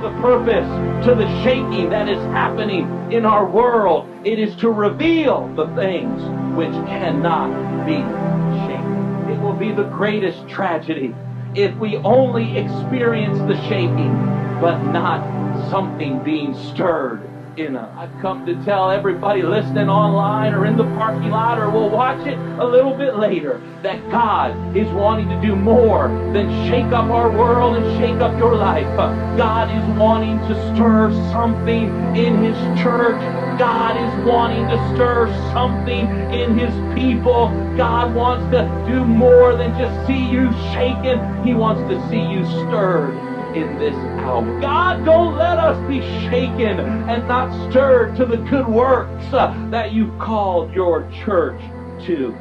the purpose to the shaking that is happening in our world. It is to reveal the things which cannot be shaken. It will be the greatest tragedy if we only experience the shaking, but not something being stirred in us. I've come to tell everybody listening online or in the parking lot or we'll watch it a little bit later that God is wanting to do more than shake up our world and shake up your life. God is wanting to stir something in His church. God is wanting to stir something in His people. God wants to do more than just see you shaken. He wants to see you stirred in this hour. God, don't let us be shaken and not stirred to the good works uh, that you've called your church to.